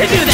to do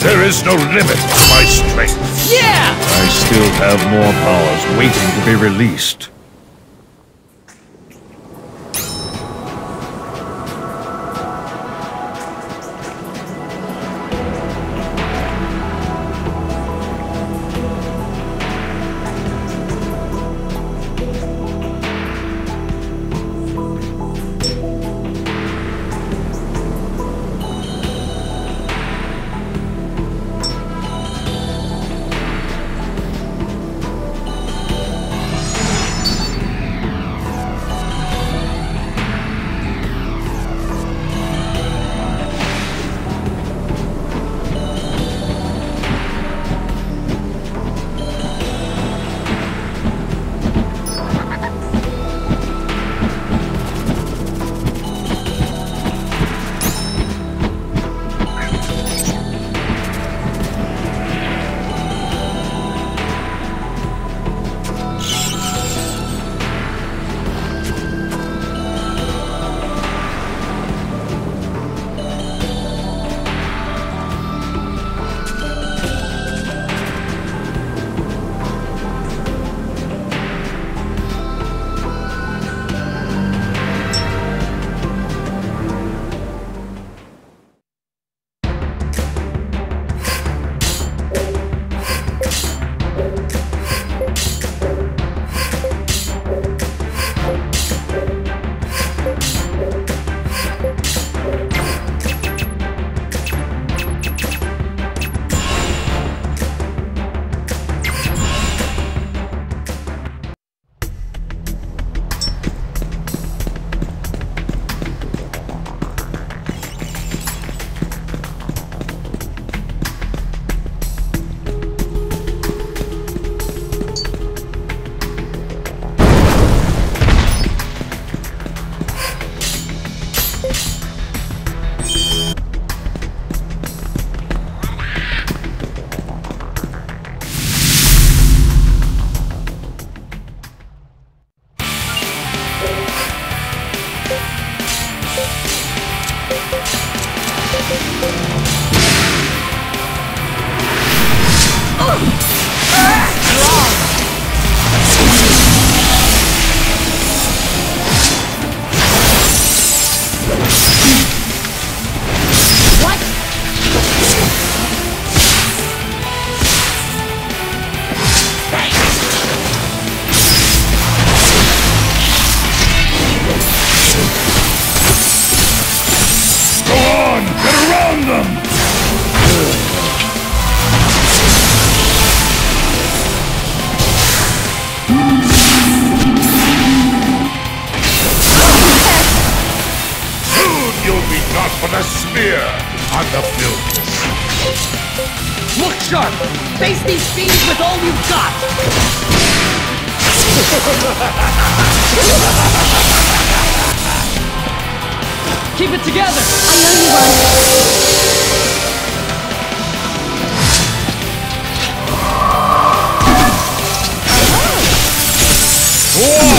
There is no limit to my strength. Yeah! I still have more powers waiting to be released. Keep it together! I owe you one. What?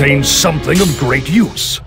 Obtained something of great use.